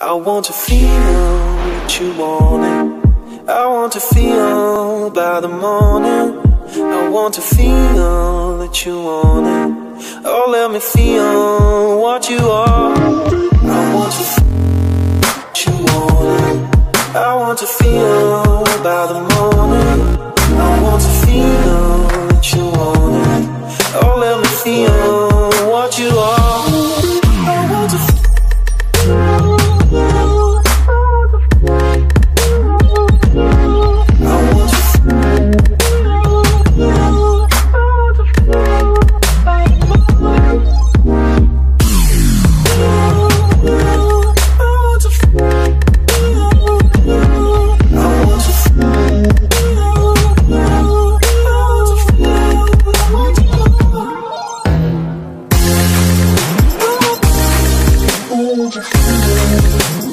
I want to feel what you want it. I want to feel by the morning. I want to feel that you want it. Oh, let me feel what you are. I want to feel what you want it. I want to feel by the morning. I want to feel that you want it. Oh, let me feel what you are. To